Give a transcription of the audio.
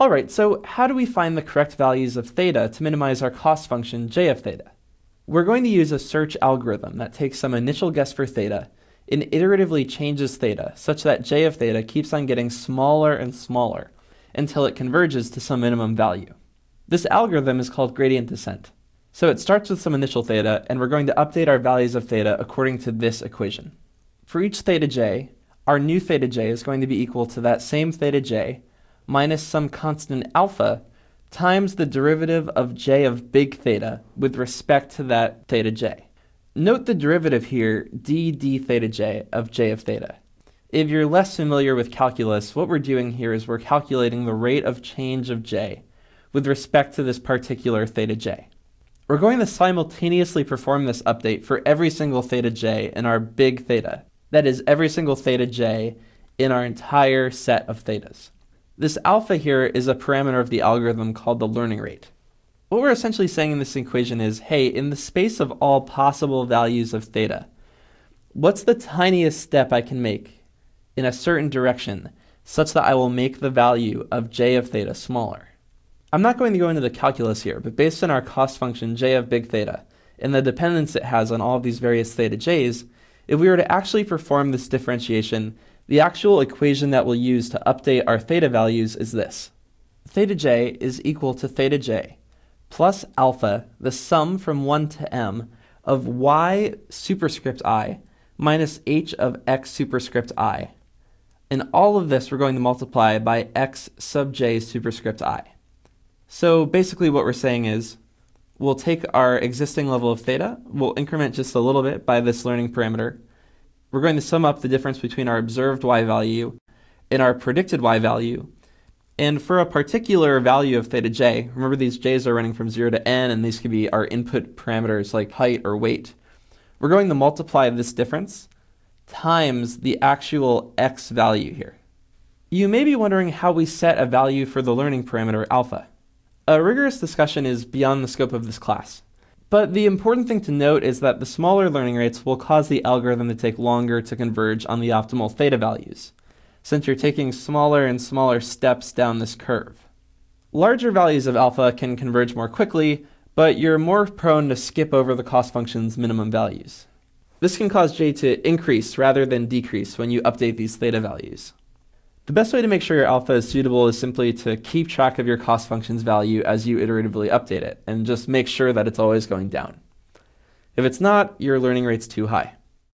Alright, so how do we find the correct values of theta to minimize our cost function j of theta? We're going to use a search algorithm that takes some initial guess for theta and iteratively changes theta such that j of theta keeps on getting smaller and smaller until it converges to some minimum value. This algorithm is called gradient descent. So it starts with some initial theta, and we're going to update our values of theta according to this equation. For each theta j, our new theta j is going to be equal to that same theta j minus some constant alpha times the derivative of j of big theta with respect to that theta j. Note the derivative here, d d theta j of j of theta. If you're less familiar with calculus, what we're doing here is we're calculating the rate of change of j with respect to this particular theta j. We're going to simultaneously perform this update for every single theta j in our big theta. That is, every single theta j in our entire set of thetas. This alpha here is a parameter of the algorithm called the learning rate. What we're essentially saying in this equation is, hey, in the space of all possible values of theta, what's the tiniest step I can make in a certain direction such that I will make the value of j of theta smaller? I'm not going to go into the calculus here, but based on our cost function j of big theta and the dependence it has on all of these various theta j's, if we were to actually perform this differentiation, the actual equation that we'll use to update our theta values is this. Theta j is equal to theta j plus alpha, the sum from 1 to m, of y superscript i minus h of x superscript i. And all of this we're going to multiply by x sub j superscript i. So basically what we're saying is we'll take our existing level of theta, we'll increment just a little bit by this learning parameter, we're going to sum up the difference between our observed y value and our predicted y value. And for a particular value of theta j, remember these j's are running from 0 to n, and these could be our input parameters like height or weight. We're going to multiply this difference times the actual x value here. You may be wondering how we set a value for the learning parameter alpha. A rigorous discussion is beyond the scope of this class. But the important thing to note is that the smaller learning rates will cause the algorithm to take longer to converge on the optimal theta values, since you're taking smaller and smaller steps down this curve. Larger values of alpha can converge more quickly, but you're more prone to skip over the cost function's minimum values. This can cause j to increase rather than decrease when you update these theta values. The best way to make sure your alpha is suitable is simply to keep track of your cost function's value as you iteratively update it, and just make sure that it's always going down. If it's not, your learning rate's too high.